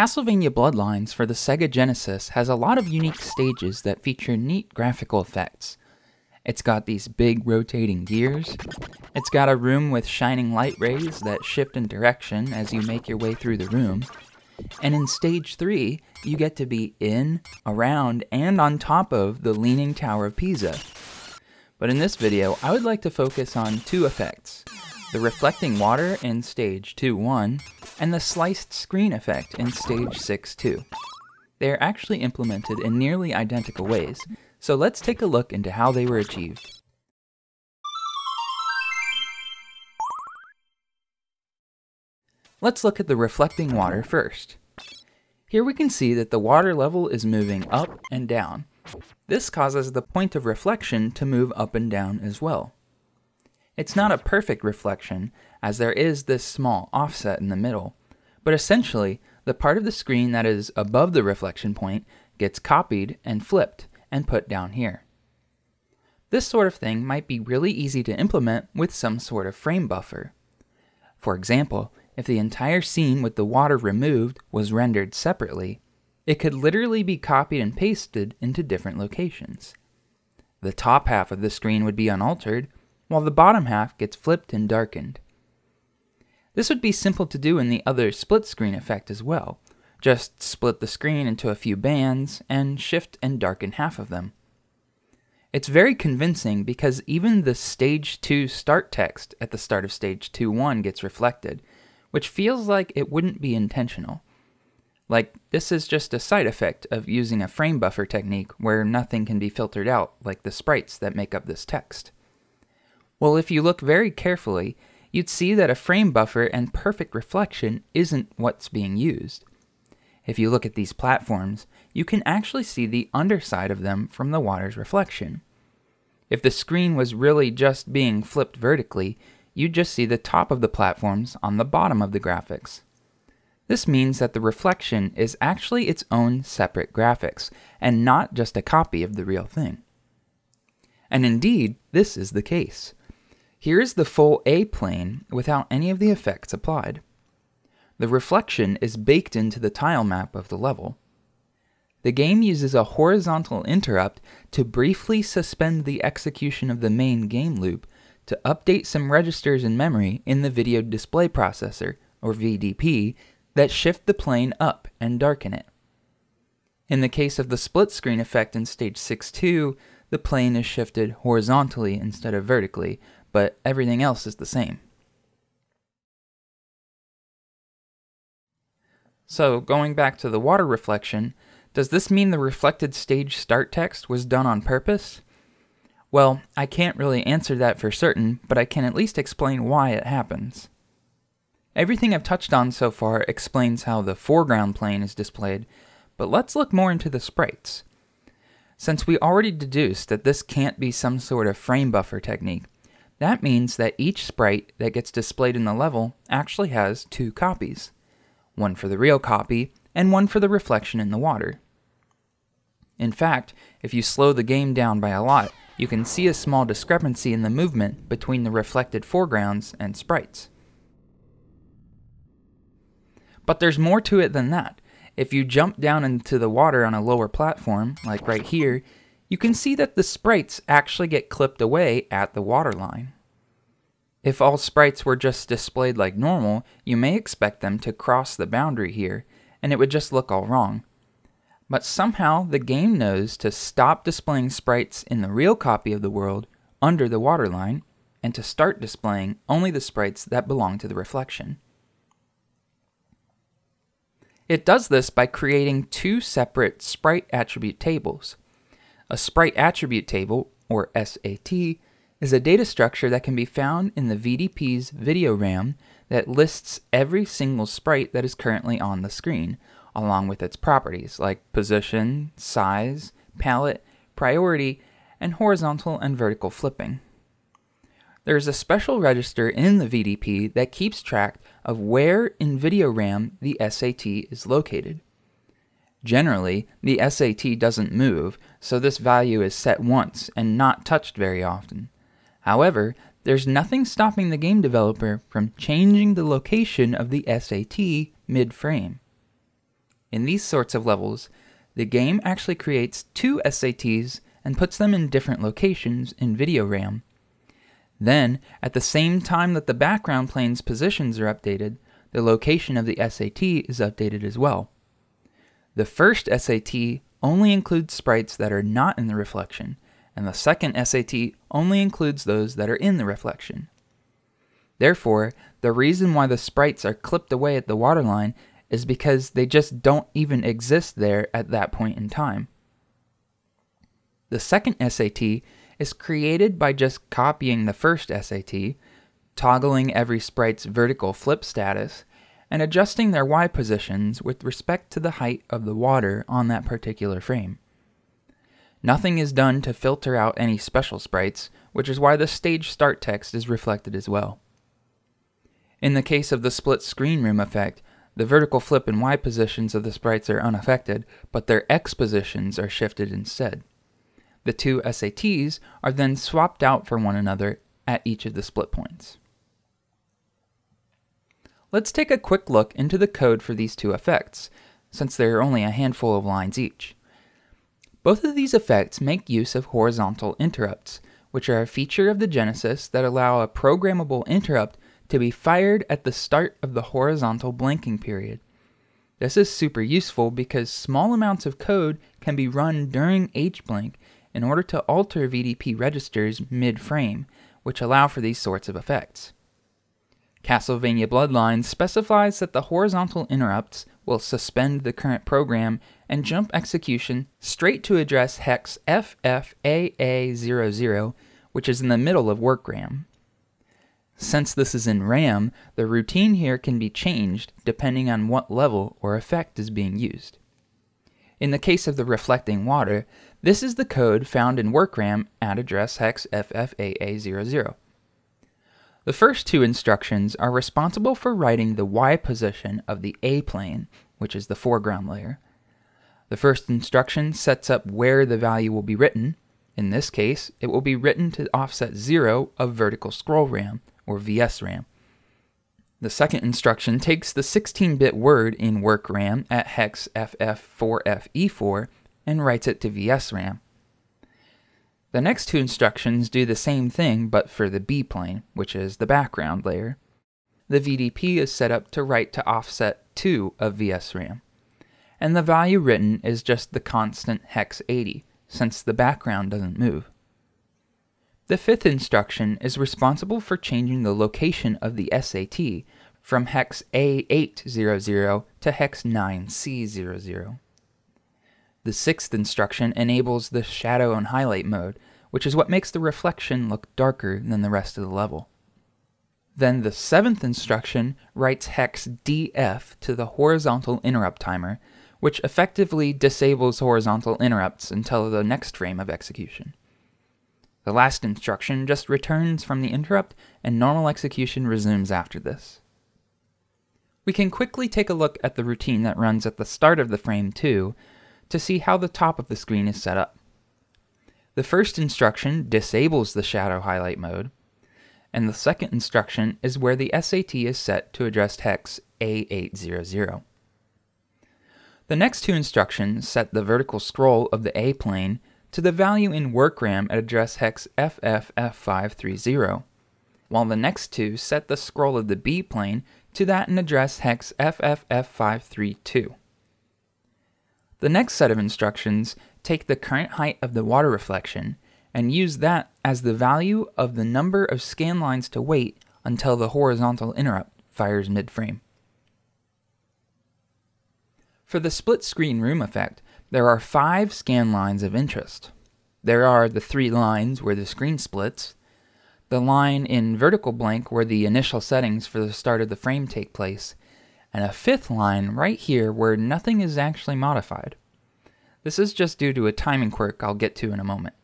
Castlevania Bloodlines for the Sega Genesis has a lot of unique stages that feature neat graphical effects. It's got these big rotating gears. It's got a room with shining light rays that shift in direction as you make your way through the room. And in stage 3, you get to be in, around, and on top of the Leaning Tower of Pisa. But in this video, I would like to focus on two effects the reflecting water in stage 2-1, and the sliced screen effect in stage 6-2. They are actually implemented in nearly identical ways, so let's take a look into how they were achieved. Let's look at the reflecting water first. Here we can see that the water level is moving up and down. This causes the point of reflection to move up and down as well. It's not a perfect reflection, as there is this small offset in the middle, but essentially, the part of the screen that is above the reflection point gets copied and flipped and put down here. This sort of thing might be really easy to implement with some sort of frame buffer. For example, if the entire scene with the water removed was rendered separately, it could literally be copied and pasted into different locations. The top half of the screen would be unaltered, while the bottom half gets flipped and darkened. This would be simple to do in the other split screen effect as well. Just split the screen into a few bands and shift and darken half of them. It's very convincing because even the stage 2 start text at the start of stage 2-1 gets reflected, which feels like it wouldn't be intentional. Like, this is just a side effect of using a frame buffer technique where nothing can be filtered out, like the sprites that make up this text. Well, if you look very carefully, you'd see that a frame buffer and perfect reflection isn't what's being used. If you look at these platforms, you can actually see the underside of them from the water's reflection. If the screen was really just being flipped vertically, you'd just see the top of the platforms on the bottom of the graphics. This means that the reflection is actually its own separate graphics, and not just a copy of the real thing. And indeed, this is the case. Here is the full A plane without any of the effects applied. The reflection is baked into the tile map of the level. The game uses a horizontal interrupt to briefly suspend the execution of the main game loop to update some registers in memory in the Video Display Processor, or VDP, that shift the plane up and darken it. In the case of the split screen effect in stage 6.2, the plane is shifted horizontally instead of vertically, but everything else is the same. So, going back to the water reflection, does this mean the reflected stage start text was done on purpose? Well, I can't really answer that for certain, but I can at least explain why it happens. Everything I've touched on so far explains how the foreground plane is displayed, but let's look more into the sprites. Since we already deduced that this can't be some sort of frame buffer technique, that means that each sprite that gets displayed in the level actually has two copies. One for the real copy, and one for the reflection in the water. In fact, if you slow the game down by a lot, you can see a small discrepancy in the movement between the reflected foregrounds and sprites. But there's more to it than that. If you jump down into the water on a lower platform, like right here, you can see that the sprites actually get clipped away at the waterline. If all sprites were just displayed like normal, you may expect them to cross the boundary here, and it would just look all wrong. But somehow the game knows to stop displaying sprites in the real copy of the world under the waterline, and to start displaying only the sprites that belong to the reflection. It does this by creating two separate sprite attribute tables. A sprite attribute table, or SAT, is a data structure that can be found in the VDP's video RAM that lists every single sprite that is currently on the screen, along with its properties like position, size, palette, priority, and horizontal and vertical flipping. There is a special register in the VDP that keeps track of where in video RAM the SAT is located. Generally, the SAT doesn't move, so this value is set once and not touched very often. However, there's nothing stopping the game developer from changing the location of the SAT mid-frame. In these sorts of levels, the game actually creates two SATs and puts them in different locations in video RAM. Then, at the same time that the background plane's positions are updated, the location of the SAT is updated as well. The first SAT only includes sprites that are not in the reflection, and the second SAT only includes those that are in the reflection. Therefore, the reason why the sprites are clipped away at the waterline is because they just don't even exist there at that point in time. The second SAT is created by just copying the first SAT, toggling every sprite's vertical flip status, and adjusting their Y positions with respect to the height of the water on that particular frame. Nothing is done to filter out any special sprites, which is why the stage start text is reflected as well. In the case of the split screen room effect, the vertical flip and Y positions of the sprites are unaffected, but their X positions are shifted instead. The two SATs are then swapped out for one another at each of the split points. Let's take a quick look into the code for these two effects, since there are only a handful of lines each. Both of these effects make use of horizontal interrupts, which are a feature of the Genesis that allow a programmable interrupt to be fired at the start of the horizontal blanking period. This is super useful because small amounts of code can be run during HBlank in order to alter VDP registers mid-frame, which allow for these sorts of effects. Castlevania Bloodlines specifies that the horizontal interrupts will suspend the current program and jump execution straight to address hex FFAA00, which is in the middle of work RAM. Since this is in RAM, the routine here can be changed depending on what level or effect is being used. In the case of the reflecting water, this is the code found in WorkRAM at address hex FFAA00. The first two instructions are responsible for writing the Y position of the A plane, which is the foreground layer. The first instruction sets up where the value will be written. In this case, it will be written to offset 0 of vertical scroll RAM, or VSRAM. The second instruction takes the 16-bit word in work RAM at hex FF4FE4 and writes it to VSRAM. The next two instructions do the same thing but for the B plane, which is the background layer. The VDP is set up to write to offset 2 of VSRAM. And the value written is just the constant hex 80, since the background doesn't move. The fifth instruction is responsible for changing the location of the SAT from hex A800 to hex 9C00. The sixth instruction enables the shadow and highlight mode, which is what makes the reflection look darker than the rest of the level. Then the seventh instruction writes hex DF to the horizontal interrupt timer, which effectively disables horizontal interrupts until the next frame of execution. The last instruction just returns from the interrupt and normal execution resumes after this. We can quickly take a look at the routine that runs at the start of the frame too, to see how the top of the screen is set up. The first instruction disables the shadow highlight mode, and the second instruction is where the SAT is set to address hex A800. The next two instructions set the vertical scroll of the A plane to the value in WorkRAM at address hex FFF530, while the next two set the scroll of the B plane to that in address hex FFF532. The next set of instructions take the current height of the water reflection and use that as the value of the number of scan lines to wait until the horizontal interrupt fires mid-frame. For the split screen room effect, there are five scan lines of interest. There are the three lines where the screen splits, the line in vertical blank where the initial settings for the start of the frame take place, and a fifth line right here where nothing is actually modified. This is just due to a timing quirk I'll get to in a moment.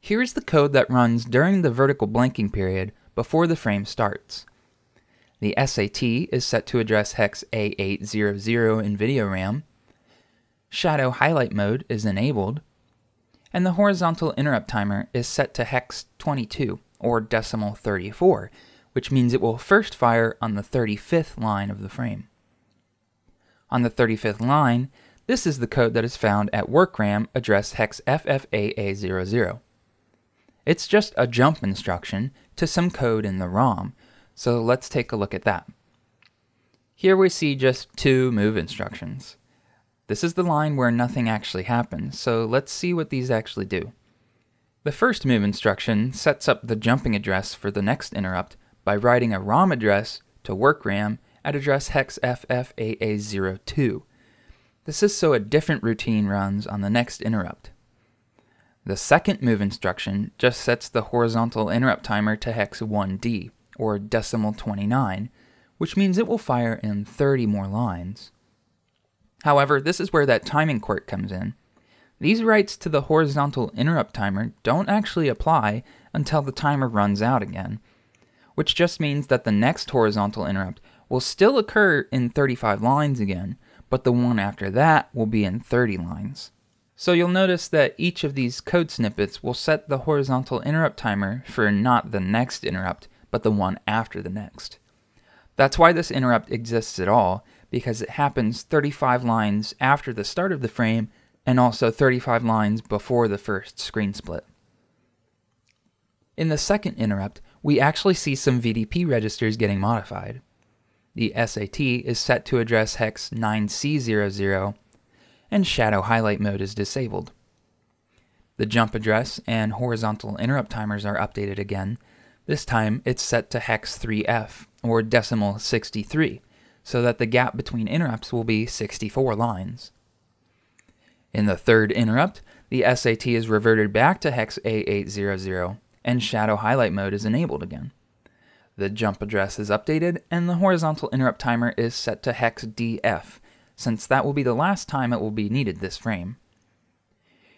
Here's the code that runs during the vertical blanking period before the frame starts. The SAT is set to address hex A800 in video RAM, shadow highlight mode is enabled, and the horizontal interrupt timer is set to hex 22 or decimal 34, which means it will first fire on the 35th line of the frame. On the 35th line, this is the code that is found at workram address hex FFAA00. It's just a jump instruction to some code in the ROM, so let's take a look at that. Here we see just two move instructions. This is the line where nothing actually happens, so let's see what these actually do. The first move instruction sets up the jumping address for the next interrupt by writing a ROM address to workram at address hex FFAA02. This is so a different routine runs on the next interrupt. The second move instruction just sets the horizontal interrupt timer to hex 1D, or decimal 29, which means it will fire in 30 more lines. However, this is where that timing quirk comes in. These writes to the horizontal interrupt timer don't actually apply until the timer runs out again, which just means that the next horizontal interrupt will still occur in 35 lines again, but the one after that will be in 30 lines. So you'll notice that each of these code snippets will set the horizontal interrupt timer for not the next interrupt, but the one after the next. That's why this interrupt exists at all, because it happens 35 lines after the start of the frame and also 35 lines before the first screen split. In the second interrupt, we actually see some VDP registers getting modified. The SAT is set to address hex 9C00, and shadow highlight mode is disabled. The jump address and horizontal interrupt timers are updated again. This time it's set to hex 3F, or decimal 63, so that the gap between interrupts will be 64 lines. In the third interrupt, the SAT is reverted back to hex A800 and shadow highlight mode is enabled again. The jump address is updated and the horizontal interrupt timer is set to hex DF, since that will be the last time it will be needed this frame.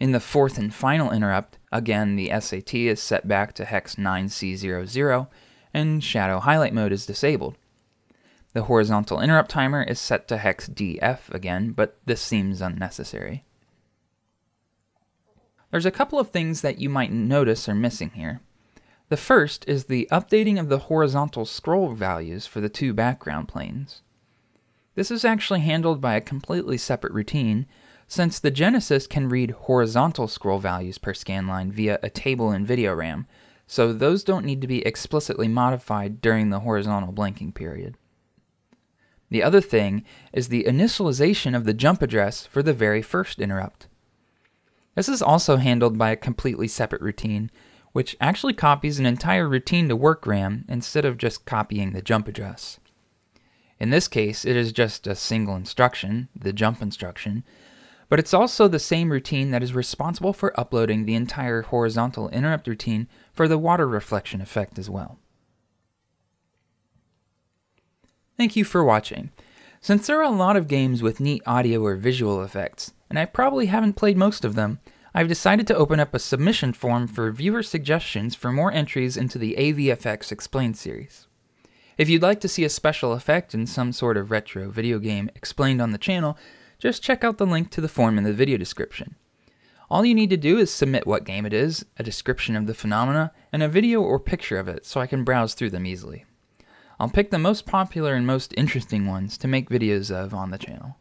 In the fourth and final interrupt, again the SAT is set back to hex 9C00 and shadow highlight mode is disabled. The horizontal interrupt timer is set to hex DF again, but this seems unnecessary. There's a couple of things that you might notice are missing here. The first is the updating of the horizontal scroll values for the two background planes. This is actually handled by a completely separate routine, since the Genesis can read horizontal scroll values per scanline via a table in video RAM, so those don't need to be explicitly modified during the horizontal blanking period. The other thing is the initialization of the jump address for the very first interrupt. This is also handled by a completely separate routine, which actually copies an entire routine to workram instead of just copying the jump address. In this case, it is just a single instruction, the jump instruction, but it's also the same routine that is responsible for uploading the entire horizontal interrupt routine for the water reflection effect as well. Thank you for watching. Since there are a lot of games with neat audio or visual effects, and I probably haven't played most of them, I've decided to open up a submission form for viewer suggestions for more entries into the AVFX Explained series. If you'd like to see a special effect in some sort of retro video game explained on the channel, just check out the link to the form in the video description. All you need to do is submit what game it is, a description of the phenomena, and a video or picture of it so I can browse through them easily. I'll pick the most popular and most interesting ones to make videos of on the channel.